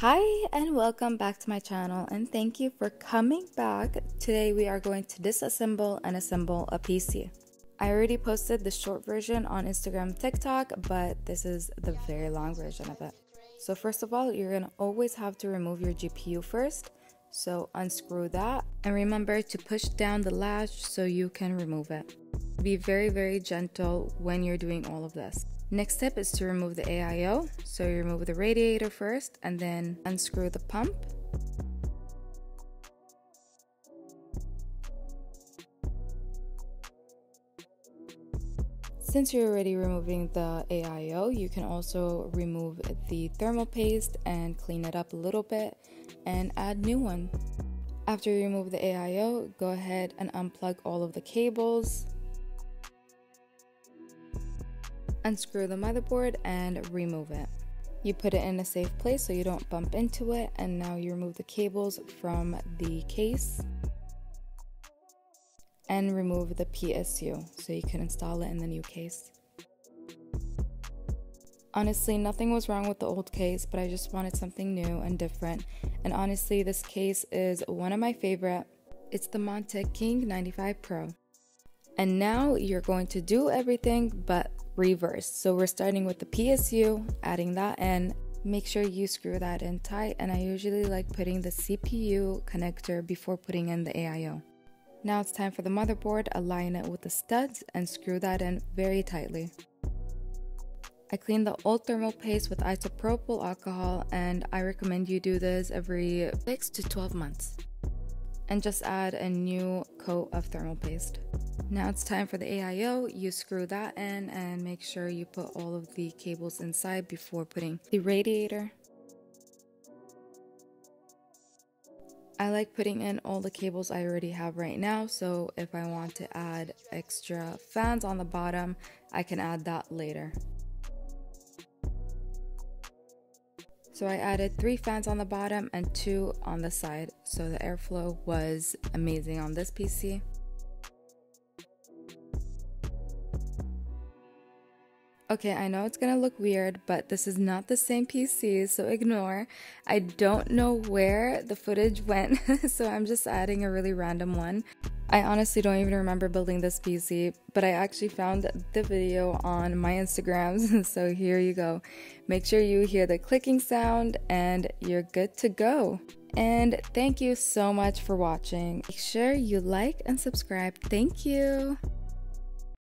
Hi and welcome back to my channel and thank you for coming back. Today we are going to disassemble and assemble a PC. I already posted the short version on Instagram TikTok, but this is the very long version of it. So first of all, you're gonna always have to remove your GPU first. So unscrew that and remember to push down the latch so you can remove it. Be very, very gentle when you're doing all of this. Next step is to remove the AIO. So you remove the radiator first and then unscrew the pump. Since you're already removing the AIO, you can also remove the thermal paste and clean it up a little bit and add new one. After you remove the AIO, go ahead and unplug all of the cables, unscrew the motherboard and remove it. You put it in a safe place so you don't bump into it and now you remove the cables from the case and remove the PSU so you can install it in the new case. Honestly, nothing was wrong with the old case, but I just wanted something new and different. And honestly, this case is one of my favorite. It's the Montech King 95 Pro. And now you're going to do everything but reverse. So we're starting with the PSU, adding that in. Make sure you screw that in tight, and I usually like putting the CPU connector before putting in the AIO. Now it's time for the motherboard, align it with the studs and screw that in very tightly. I clean the old thermal paste with isopropyl alcohol and I recommend you do this every 6 to 12 months. And just add a new coat of thermal paste. Now it's time for the AIO. You screw that in and make sure you put all of the cables inside before putting the radiator. I like putting in all the cables I already have right now, so if I want to add extra fans on the bottom, I can add that later. So I added three fans on the bottom and two on the side, so the airflow was amazing on this PC. Okay, I know it's gonna look weird, but this is not the same PC, so ignore. I don't know where the footage went, so I'm just adding a really random one. I honestly don't even remember building this PC, but I actually found the video on my Instagrams, so here you go. Make sure you hear the clicking sound and you're good to go. And thank you so much for watching. Make sure you like and subscribe. Thank you.